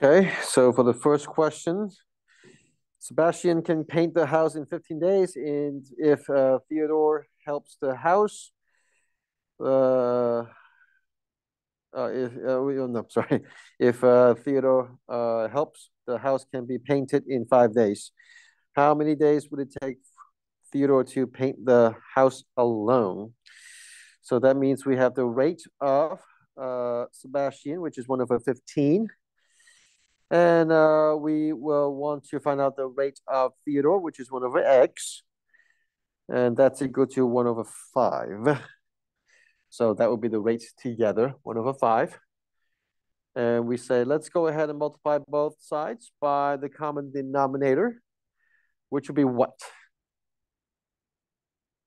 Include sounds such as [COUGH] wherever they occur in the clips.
Okay, so for the first question, Sebastian can paint the house in 15 days, and if uh, Theodore helps the house, uh, uh, if uh, oh, no, sorry, [LAUGHS] if uh, Theodore uh, helps, the house can be painted in five days. How many days would it take Theodore to paint the house alone? So that means we have the rate of uh, Sebastian, which is one over 15. And uh, we will want to find out the rate of Theodore, which is 1 over x. And that's equal to 1 over 5. [LAUGHS] So that would be the rate together, 1 over 5. And we say, let's go ahead and multiply both sides by the common denominator, which would be what?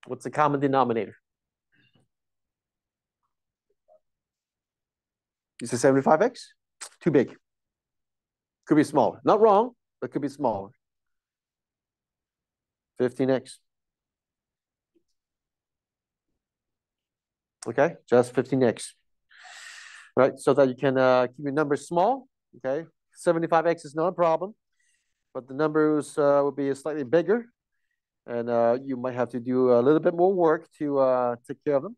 What's the common denominator? Is it 75x? Too big. Could be smaller. Not wrong, but could be smaller. 15x. Okay, just 15x. Right, so that you can uh, keep your numbers small. Okay, 75x is not a problem, but the numbers uh, will be slightly bigger, and uh, you might have to do a little bit more work to uh, take care of them.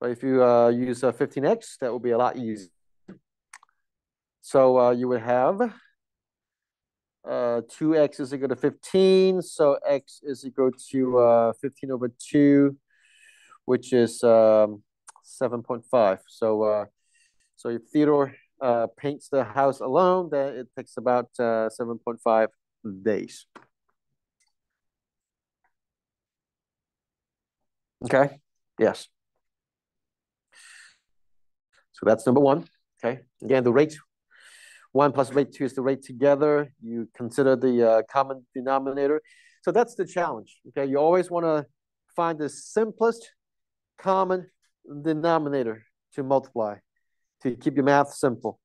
But if you uh, use 15x, that will be a lot easier. So uh, you would have uh, 2x is equal to 15. So x is equal to uh, 15 over 2, which is um, 7.5. So, uh, so if Theodore uh, paints the house alone, then it takes about uh, 7.5 days. Okay, yes. So that's number one. Okay, again, the rate 1 plus rate 2 is the rate together. You consider the uh, common denominator. So that's the challenge, okay? You always want to find the simplest common denominator to multiply to keep your math simple.